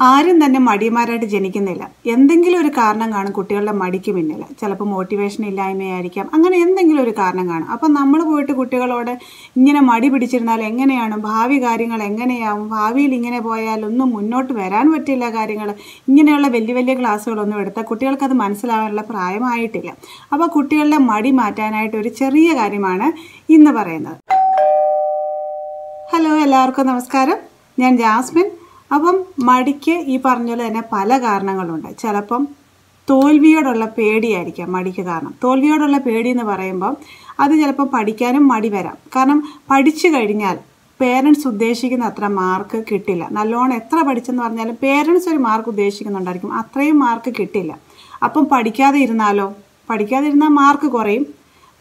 ആരും തന്നെ മടിയന്മാരായിട്ട് ജനിക്കുന്നില്ല. എന്തെങ്കിലും ഒരു കാരണം കാണും കുട്ടികളുടെ മടിക്ക് പിന്നിൽ. ചിലപ്പോൾ മോട്ടിവേഷൻ ഇല്ലായ്മയായിരിക്കാം. അങ്ങനെ എന്തെങ്കിലും ഒരു കാരണം കാണും. അപ്പം നമ്മൾ പോയിട്ട് കുട്ടികളോട് ഇങ്ങനെ മടി പിടിച്ചിരുന്നാൽ എങ്ങനെയാണ്? ഭാവി കാര്യങ്ങൾ എങ്ങനെയാവും? ഭാവിയിൽ ഇങ്ങനെ പോയാൽ ഒന്നും മുന്നോട്ട് വരാൻ പറ്റില്ല കാര്യങ്ങൾ. ഇങ്ങനെയുള്ള വലിയ വലിയ ക്ലാസ്സുകളൊന്നും എടുത്താൽ കുട്ടികൾക്കത് മനസ്സിലാവാനുള്ള പ്രായമായിട്ടില്ല. അപ്പോൾ കുട്ടികളുടെ മടി മാറ്റാനായിട്ട് ഒരു ചെറിയ കാര്യമാണ് ഇന്ന് പറയുന്നത്. ഹലോ എല്ലാവർക്കും നമസ്കാരം. ഞാൻ ജാസ്മിൻ. അപ്പം മടിക്ക് ഈ പറഞ്ഞ പോലെ തന്നെ പല കാരണങ്ങളുണ്ട്. ചിലപ്പം തോൽവിയോടുള്ള പേടിയായിരിക്കാം മടിക്ക് കാരണം. തോൽവിയോടുള്ള പേടി എന്ന് പറയുമ്പം അത് ചിലപ്പോൾ പഠിക്കാനും മടി വരാം. കാരണം പഠിച്ചു കഴിഞ്ഞാൽ പേരൻസ് ഉദ്ദേശിക്കുന്ന അത്ര മാർക്ക് കിട്ടില്ല. നല്ലോണം എത്ര പഠിച്ചെന്ന് പറഞ്ഞാലും പേരൻസ് ഒരു മാർക്ക് ഉദ്ദേശിക്കുന്നുണ്ടായിരിക്കും. അത്രയും മാർക്ക് കിട്ടില്ല. അപ്പം പഠിക്കാതെ ഇരുന്നാലോ? പഠിക്കാതെ ഇരുന്നാൽ മാർക്ക് കുറയും.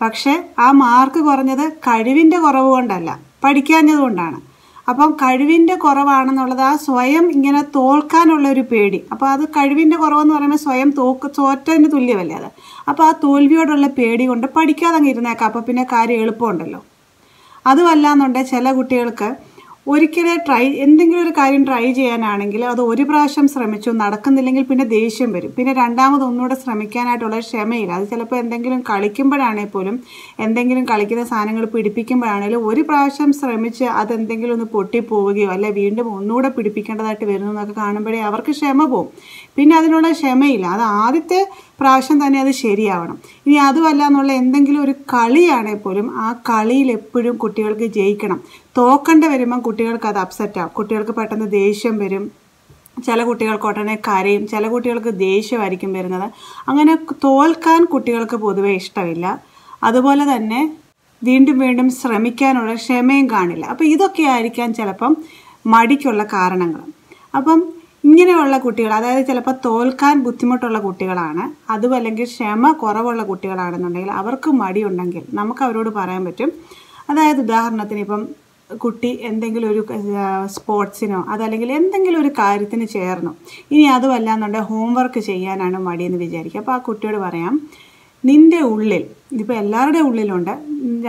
പക്ഷേ ആ മാർക്ക് കുറഞ്ഞത് കഴിവിന്റെ കുറവ് കൊണ്ടല്ല പഠിക്കാഞ്ഞത് കൊണ്ടാണ്. അപ്പം കഴിവിന്റെ കുറവാണെന്നുള്ളത് ആ സ്വയം ഇങ്ങനെ തോൽക്കാനുള്ള ഒരു പേടി. അപ്പോൾ അത് കഴിവിന്റെ കുറവെന്ന് പറയുമ്പോൾ സ്വയം തോക്ക് തോറ്റതിന് തുല്യമല്ലേ അത്? അപ്പോൾ ആ തോൽവിയോടുള്ള പേടി കൊണ്ട് പഠിക്കാതെ അങ്ങ് ഇരുന്നേക്കാം. അപ്പോൾ പിന്നെ കാര്യം എളുപ്പമുണ്ടല്ലോ. അതുമല്ലാന്നുണ്ടെങ്കിൽ ചില കുട്ടികൾക്ക് ഒരിക്കലേ ട്രൈ എന്തെങ്കിലും ഒരു കാര്യം ട്രൈ ചെയ്യാനാണെങ്കിൽ അത് ഒരു പ്രാവശ്യം ശ്രമിച്ചു നടക്കുന്നില്ലെങ്കിൽ പിന്നെ ദേഷ്യം വരും. പിന്നെ രണ്ടാമത് ഒന്നുകൂടെ ശ്രമിക്കാനായിട്ടുള്ള ക്ഷമയില്ല. അത് ചിലപ്പോൾ എന്തെങ്കിലും കളിക്കുമ്പോഴാണെങ്കിൽ പോലും എന്തെങ്കിലും കളിക്കുന്ന സാധനങ്ങൾ പിടിപ്പിക്കുമ്പോഴാണെങ്കിലും ഒരു പ്രാവശ്യം ശ്രമിച്ച് അതെന്തെങ്കിലും ഒന്ന് പൊട്ടിപ്പോവുകയോ അല്ലെ വീണ്ടും ഒന്നുകൂടെ പിടിപ്പിക്കേണ്ടതായിട്ട് വരുന്നു എന്നൊക്കെ കാണുമ്പോഴേ അവർക്ക് ക്ഷമ പോവും. പിന്നെ അതിനുള്ള ക്ഷമയില്ല. അത് ആദ്യത്തെ പ്രാവശ്യം തന്നെ അത് ശരിയാവണം. ഇനി അതുമല്ല എന്നുള്ള എന്തെങ്കിലും ഒരു കളിയാണെങ്കിൽ പോലും ആ കളിയിൽ എപ്പോഴും കുട്ടികൾക്ക് ജയിക്കണം. തോക്കണ്ട വരുമ്പം കുട്ടികൾക്ക് അത് അപ്സെറ്റ് ആവും. കുട്ടികൾക്ക് പെട്ടെന്ന് ദേഷ്യം വരും. ചില കുട്ടികൾക്ക് ഉടനെ കരയും. ചില കുട്ടികൾക്ക് ദേഷ്യമായിരിക്കും വരുന്നത്. അങ്ങനെ തോൽക്കാൻ കുട്ടികൾക്ക് പൊതുവെ ഇഷ്ടമില്ല. അതുപോലെ തന്നെ വീണ്ടും വീണ്ടും ശ്രമിക്കാനുള്ള ക്ഷമയും കാണില്ല. അപ്പോൾ ഇതൊക്കെ ആയിരിക്കാം ചിലപ്പം മടിക്കുള്ള കാരണങ്ങൾ. അപ്പം ഇങ്ങനെയുള്ള കുട്ടികൾ അതായത് ചിലപ്പോൾ തോൽക്കാൻ ബുദ്ധിമുട്ടുള്ള കുട്ടികളാണ് അതും അല്ലെങ്കിൽ ക്ഷമ കുറവുള്ള കുട്ടികളാണെന്നുണ്ടെങ്കിൽ അവർക്ക് മടിയുണ്ടെങ്കിൽ നമുക്ക് അവരോട് പറയാൻ പറ്റും. അതായത് ഉദാഹരണത്തിന് ഇപ്പം കുട്ടി എന്തെങ്കിലും ഒരു സ്പോർട്സിനോ അതല്ലെങ്കിൽ എന്തെങ്കിലും ഒരു കാര്യത്തിന് ചേർന്നു. ഇനി അതുമല്ല എന്നുണ്ടെങ്കിൽ ഹോംവർക്ക് ചെയ്യാനാണ് മടിയെന്ന് വിചാരിക്കുക. അപ്പോൾ ആ കുട്ടിയോട് പറയാം നിന്റെ ഉള്ളിൽ ഇതിപ്പോൾ എല്ലാവരുടെ ഉള്ളിലുണ്ട്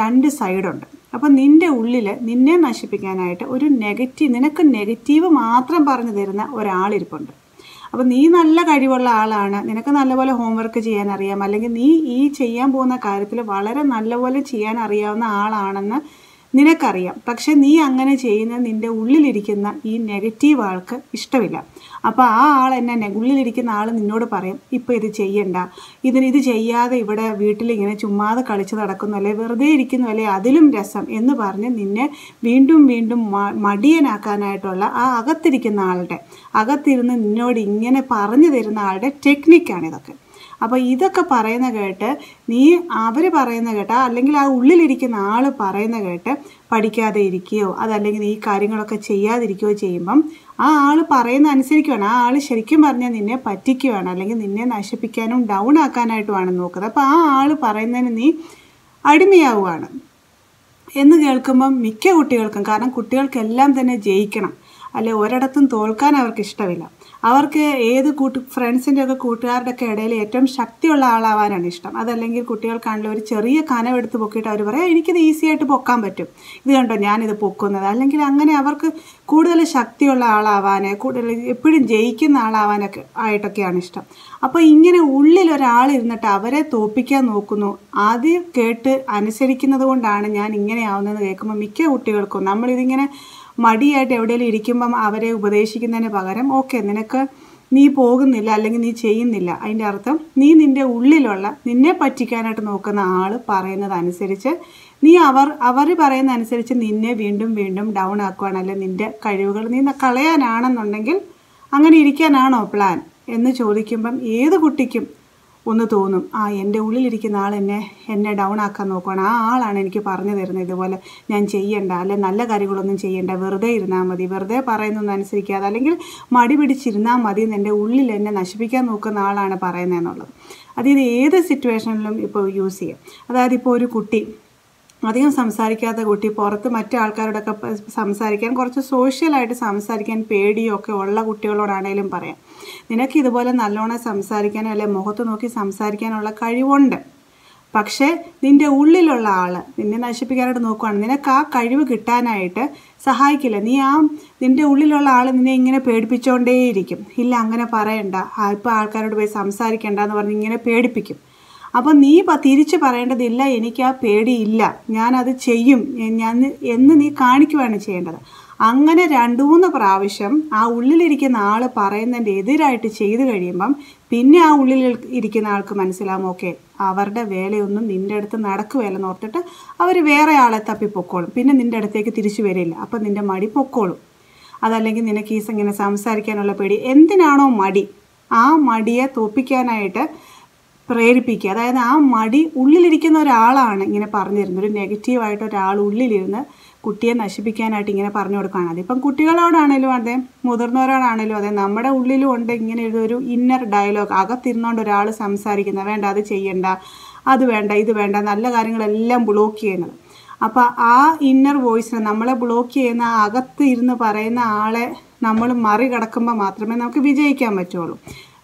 രണ്ട് സൈഡുണ്ട്. അപ്പോൾ നിന്റെ ഉള്ളിൽ നിന്നെ നശിപ്പിക്കാനായിട്ട് ഒരു നെഗറ്റീവ് നിനക്ക് നെഗറ്റീവ് മാത്രം പറഞ്ഞു തരുന്ന ഒരാളിരിപ്പുണ്ട്. അപ്പം നീ നല്ല കഴിവുള്ള ആളാണ് നിനക്ക് നല്ലപോലെ ഹോംവർക്ക് ചെയ്യാൻ അറിയാം അല്ലെങ്കിൽ നീ ഈ ചെയ്യാൻ പോകുന്ന കാര്യത്തിൽ വളരെ നല്ലപോലെ ചെയ്യാൻ അറിയാവുന്ന ആളാണെന്ന് നിനക്കറിയാം. പക്ഷെ നീ അങ്ങനെ ചെയ്യുന്ന നിന്റെ ഉള്ളിലിരിക്കുന്ന ഈ നെഗറ്റീവ് ആൾക്ക് ഇഷ്ടമില്ല. അപ്പോൾ ആ ആൾ എന്നെ ഉള്ളിലിരിക്കുന്ന ആൾ നിന്നോട് പറയും ഇപ്പോൾ ഇത് ചെയ്യണ്ട. ഇതിന് ഇത് ചെയ്യാതെ ഇവിടെ വീട്ടിൽ ഇങ്ങനെ ചുമ്മാതെ കളിച്ച് നടക്കുന്നു അല്ലെ? വെറുതെ ഇരിക്കുന്നു അല്ലെ? അതിലും രസം. എന്ന് പറഞ്ഞ് നിന്നെ വീണ്ടും വീണ്ടും മടിയനാക്കാനായിട്ടുള്ള ആ അകത്തിരിക്കുന്ന ആളുടെ അകത്തിരുന്ന് നിന്നോട് ഇങ്ങനെ പറഞ്ഞു തരുന്ന ആളുടെ ടെക്നിക്കാണ് ഇതൊക്കെ അപ്പോൾ ഇതൊക്കെ പറയുന്ന കേട്ട് നീ അവർ പറയുന്ന കേട്ട് അല്ലെങ്കിൽ ആ ഉള്ളിലിരിക്കുന്ന ആൾ പറയുന്ന കേട്ട് പഠിക്കാതെ ഇരിക്കുകയോ അതല്ലെങ്കിൽ ഈ കാര്യങ്ങളൊക്കെ ചെയ്യാതിരിക്കുകയോ ചെയ്യുമ്പം ആ ആൾ പറയുന്ന അനുസരിക്കുകയാണ് ആ ആൾ ശരിക്കും പറഞ്ഞാൽ നിന്നെ പറ്റിക്കുകയാണ് അല്ലെങ്കിൽ നിന്നെ നശിപ്പിക്കാനും ഡൗൺ ആക്കാനായിട്ടുമാണ് നോക്കുന്നത്. അപ്പോൾ ആ ആൾ പറയുന്നതിന് നീ അടിമയാവുകയാണ് എന്ന് കേൾക്കുമ്പം മിക്ക കുട്ടികൾക്കും കാരണം കുട്ടികൾക്കെല്ലാം തന്നെ ജയിക്കണം. അല്ലെ ഒരിടത്തും തോൽക്കാൻ അവർക്ക് ഇഷ്ടമില്ല. അവർക്ക് ഏത് കൂട്ട് ഫ്രണ്ട്സിന്റെ ഒക്കെ കൂട്ടുകാരുടെ ഒക്കെ ഇടയിൽ ഏറ്റവും ശക്തിയുള്ള ആളാവാനാണ് ഇഷ്ടം. അതല്ലെങ്കിൽ കുട്ടികൾക്കാണെങ്കിൽ ഒരു ചെറിയ കനവെടുത്ത് പൊക്കിയിട്ട് അവർ പറയാം എനിക്കിത് ഈസി ആയിട്ട് പൊക്കാൻ പറ്റും. ഇത് കണ്ടോ ഞാനിത് പൊക്കുന്നത്. അല്ലെങ്കിൽ അങ്ങനെ അവർക്ക് കൂടുതൽ ശക്തിയുള്ള ആളാവാൻ കൂടുതൽ എപ്പോഴും ജയിക്കുന്ന ആളാവാനൊക്കെ ആയിട്ടൊക്കെയാണ് ഇഷ്ടം. അപ്പോൾ ഇങ്ങനെ ഉള്ളിൽ ഒരാൾ ഇരുന്നിട്ട് അവരെ തോപ്പിക്കാൻ നോക്കുന്നു. ആദ്യം കേട്ട് അനുസരിക്കുന്നത് കൊണ്ടാണ് ഞാൻ ഇങ്ങനെ ആവുന്നതെന്ന് കേൾക്കുമ്പോൾ മിക്ക കുട്ടികൾക്കും നമ്മളിതിങ്ങനെ മടിയായിട്ട് എവിടെയെങ്കിലും ഇരിക്കുമ്പം അവരെ ഉപദേശിക്കുന്നതിന് പകരം ഓക്കെ നിനക്ക് നീ പോകുന്നില്ല അല്ലെങ്കിൽ നീ ചെയ്യുന്നില്ല. അതിന്റെ അർത്ഥം നീ നിന്റെ ഉള്ളിലുള്ള നിന്നെ പറ്റിക്കാനായിട്ട് നോക്കുന്ന ആൾ പറയുന്നതനുസരിച്ച് നീ അവർ അവർ പറയുന്ന അനുസരിച്ച് നിന്നെ വീണ്ടും വീണ്ടും ഡൗൺ ആക്കുകയാണ് അല്ലെങ്കിൽ നിന്റെ കഴിവുകൾ നീ കളയാനാണെന്നുണ്ടെങ്കിൽ അങ്ങനെ ഇരിക്കാനാണോ പ്ലാൻ എന്ന് ചോദിക്കുമ്പം ഏത് കുട്ടിക്കും ഒന്ന് തോന്നും ആ എന്റെ ഉള്ളിലിരിക്കുന്ന ആൾ എന്നെ എന്നെ ഡൗൺ ആക്കാൻ നോക്കുകയാണ് ആ ആളാണ് എനിക്ക് പറഞ്ഞു തരുന്നത് ഇതുപോലെ ഞാൻ ചെയ്യണ്ട അല്ലെ നല്ല കാര്യങ്ങളൊന്നും ചെയ്യണ്ട വെറുതെ ഇരുന്നാൽ മതി വെറുതെ പറയുന്നൊന്നും അനുസരിക്കാതെ അല്ലെങ്കിൽ മടി പിടിച്ചിരുന്നാൽ മതി എന്ന് എന്റെ ഉള്ളിൽ എന്നെ നശിപ്പിക്കാൻ നോക്കുന്ന ആളാണ് പറയുന്നതെന്നുള്ളത്. അത് ഇത് ഏത് സിറ്റുവേഷനിലും ഇപ്പോൾ യൂസ് ചെയ്യാം. അതായത് ഇപ്പോൾ ഒരു കുട്ടി അധികം സംസാരിക്കാത്ത കുട്ടി പുറത്ത് മറ്റു ആൾക്കാരോടൊക്കെ സംസാരിക്കാൻ കുറച്ച് സോഷ്യലായിട്ട് സംസാരിക്കാൻ പേടിയോ ഒക്കെ ഉള്ള കുട്ടികളോടാണേലും പറയാം. നിനക്ക് ഇതുപോലെ നല്ലോണം സംസാരിക്കാനോ അല്ലെ മുഖത്ത് നോക്കി സംസാരിക്കാനുള്ള കഴിവുണ്ട്. പക്ഷേ നിന്റെ ഉള്ളിലുള്ള ആൾ നിന്നെ നശിപ്പിക്കാനായിട്ട് നോക്കുവാണ്. നിനക്ക് ആ കഴിവ് കിട്ടാനായിട്ട് സഹായിക്കില്ല. നീ ആ നിന്റെ ഉള്ളിലുള്ള ആൾ നിന്നെ ഇങ്ങനെ പേടിപ്പിച്ചുകൊണ്ടേയിരിക്കും ഇല്ല അങ്ങനെ പറയണ്ട. ഇപ്പോൾ ഇപ്പം ആൾക്കാരോട് പോയി സംസാരിക്കണ്ട എന്ന് പറഞ്ഞ് ഇങ്ങനെ പേടിപ്പിക്കും. അപ്പം നീ തിരിച്ചു പറയേണ്ടതില്ല എനിക്ക് ആ പേടിയില്ല. ഞാനത് ചെയ്യും. ഞാൻ എന്ന് നീ കാണിക്കുകയാണ് ചെയ്യേണ്ടത്. അങ്ങനെ രണ്ടു മൂന്ന് പ്രാവശ്യം ആ ഉള്ളിലിരിക്കുന്ന ആൾ പറയുന്നതിന്റെ എതിരായിട്ട് ചെയ്തു കഴിയുമ്പം പിന്നെ ആ ഉള്ളിൽ ഇരിക്കുന്ന ആൾക്ക് മനസ്സിലാവും ഓക്കെ അവരുടെ വേലയൊന്നും നിന്റെ അടുത്ത് നടക്കുകയല്ലെന്ന് ഓർത്തിട്ട് അവർ വേറെ ആളെ തപ്പി പൊക്കോളും പിന്നെ നിന്റെ അടുത്തേക്ക് തിരിച്ചു വരില്ല. അപ്പം നിന്റെ മടി പൊക്കോളും. അതല്ലെങ്കിൽ നിനക്ക് ഈസ് ഇങ്ങനെ സംസാരിക്കാനുള്ള പേടി. എന്തിനാണോ മടി? ആ മടിയെ തോപ്പിക്കാനായിട്ട് പ്രേരിപ്പിക്കുക. അതായത് ആ മടി ഉള്ളിലിരിക്കുന്ന ഒരാളാണ് ഇങ്ങനെ പറഞ്ഞിരുന്നത്. ഒരു നെഗറ്റീവായിട്ട് ഒരാൾ ഉള്ളിലിരുന്ന് കുട്ടിയെ നശിപ്പിക്കാനായിട്ട് ഇങ്ങനെ പറഞ്ഞു കൊടുക്കുകയാണ്. അതിപ്പം കുട്ടികളോടാണേലും അതെ മുതിർന്നവരോടാണേലും അതെ നമ്മുടെ ഉള്ളിലും ഉണ്ട് ഇങ്ങനെ ഒരു- ഇന്നർ ഡയലോഗ് അകത്തിരുന്നുകൊണ്ട് ഒരാൾ സംസാരിക്കുന്ന വേണ്ട അത് ചെയ്യണ്ട അത് വേണ്ട ഇത് വേണ്ട നല്ല കാര്യങ്ങളെല്ലാം ബ്ലോക്ക് ചെയ്യുന്നത്. അപ്പോൾ ആ ഇന്നർ വോയിസിനെ നമ്മളെ ബ്ലോക്ക് ചെയ്യുന്ന അകത്ത് ഇരുന്ന് പറയുന്ന ആളെ നമ്മൾ മറികടക്കുമ്പോൾ മാത്രമേ നമുക്ക് വിജയിക്കാൻ പറ്റുള്ളൂ.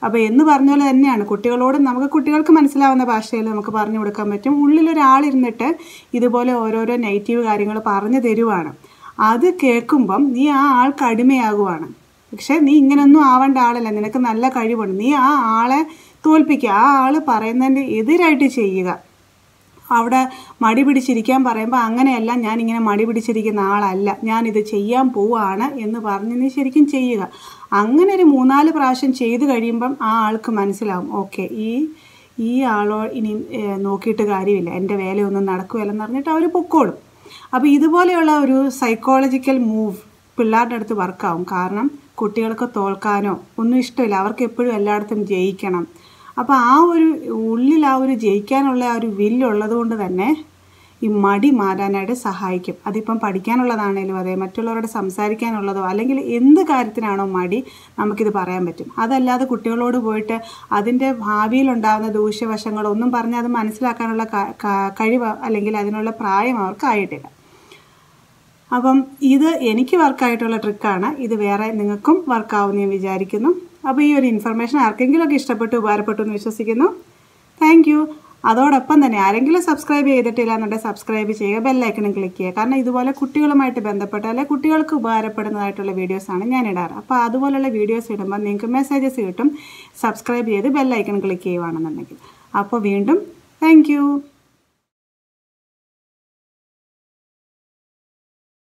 അപ്പോൾ എന്ന് പറഞ്ഞ പോലെ തന്നെയാണ്. കുട്ടികളോട് നമുക്ക് കുട്ടികൾക്ക് മനസ്സിലാവുന്ന ഭാഷയിൽ നമുക്ക് പറഞ്ഞു കൊടുക്കാൻ പറ്റും. ഉള്ളിലൊരാളിരുന്നിട്ട് ഇതുപോലെ ഓരോരോ നെഗറ്റീവ് കാര്യങ്ങൾ പറഞ്ഞു തരുവാണ്. അത് കേൾക്കുമ്പം നീ ആ ആൾക്ക് അടിമയാകുവാണ്. പക്ഷെ നീ ഇങ്ങനെയൊന്നും ആവേണ്ട ആളല്ല. നിനക്ക് നല്ല കഴിവുണ്ട്. നീ ആ ആളെ തോൽപ്പിക്കുക. ആ ആൾ പറയുന്നതിന്റെ എതിരായിട്ട് ചെയ്യുക. അവിടെ മടി പിടിച്ചിരിക്കാൻ പറയുമ്പോൾ അങ്ങനെയല്ല ഞാനിങ്ങനെ മടി പിടിച്ചിരിക്കുന്ന ആളല്ല. ഞാനിത് ചെയ്യാൻ പോവാണ് എന്ന് പറഞ്ഞ് ശരിക്കും ചെയ്യുക. അങ്ങനെ ഒരു മൂന്നാൽ പ്രാവശ്യം ചെയ്തു കഴിയുമ്പം ആ ആൾക്ക് മനസ്സിലാവും ഓക്കെ ഈ ഈ ആളോ ഇനി നോക്കിയിട്ട് കാര്യമില്ല. എന്റെ വേലയൊന്നും നടക്കുകയില്ലെന്ന് പറഞ്ഞിട്ട് അവർ പൊക്കോളും. അപ്പോൾ ഇതുപോലെയുള്ള ഒരു സൈക്കോളജിക്കൽ മൂവ് പിള്ളേരുടെ അടുത്ത് വർക്കാവും കാരണം കുട്ടികൾക്ക് തോൽക്കാനോ ഒന്നും ഇഷ്ടമില്ല. അവർക്ക് എപ്പോഴും എല്ലായിടത്തും ജയിക്കണം. അപ്പോൾ ആ ഒരു ഉള്ളിൽ ആ ഒരു ജയിക്കാനുള്ള ആ ഒരു വില്ലുള്ളത് കൊണ്ട് തന്നെ ഈ മടി മാറാനായിട്ട് സഹായിക്കും. അതിപ്പം പഠിക്കാനുള്ളതാണേലും അതെ മറ്റുള്ളവരോട് സംസാരിക്കാനുള്ളതോ അല്ലെങ്കിൽ എന്ത് കാര്യത്തിനാണോ മടി നമുക്കിത് പറയാൻ പറ്റും. അതല്ലാതെ കുട്ടികളോട് പോയിട്ട് അതിന്റെ ഭാവിയിലുണ്ടാകുന്ന ദൂഷ്യവശങ്ങളൊന്നും പറഞ്ഞ് അത് മനസ്സിലാക്കാനുള്ള കഴിവ് അല്ലെങ്കിൽ അതിനുള്ള പ്രായം അവർക്കായിട്ടില്ല. അപ്പം ഇത് എനിക്ക് വർക്കായിട്ടുള്ള ട്രിക്കാണ് ഇത് വേറെ നിങ്ങൾക്കും വർക്കാവുന്ന ഞാൻ വിചാരിക്കുന്നു. അപ്പോൾ ഈ ഒരു ഇൻഫർമേഷൻ ആർക്കെങ്കിലുമൊക്കെ ഇഷ്ടപ്പെട്ടു ഉപകാരപ്പെട്ടു എന്ന് വിശ്വസിക്കുന്നു. താങ്ക് യു അതോടൊപ്പം തന്നെ ആരെങ്കിലും സബ്സ്ക്രൈബ് ചെയ്തിട്ടില്ല എന്നുണ്ടെങ്കിൽ സബ്സ്ക്രൈബ് ചെയ്യുക ബെല്ലൈക്കണും ക്ലിക്ക് ചെയ്യുക. കാരണം ഇതുപോലെ കുട്ടികളുമായിട്ട് ബന്ധപ്പെട്ട അല്ലെങ്കിൽ കുട്ടികൾക്ക് ഉപകാരപ്പെടുന്നതായിട്ടുള്ള വീഡിയോസാണ് ഞാൻ ഇടാറ്. അപ്പോൾ അതുപോലുള്ള വീഡിയോസ് ഇടുമ്പോൾ നിങ്ങൾക്ക് മെസ്സേജസ് കിട്ടും. സബ്സ്ക്രൈബ് ചെയ്ത് ബെല്ലൈക്കൺ ക്ലിക്ക് ചെയ്യുവാണെന്നുണ്ടെങ്കിൽ. അപ്പോൾ വീണ്ടും താങ്ക്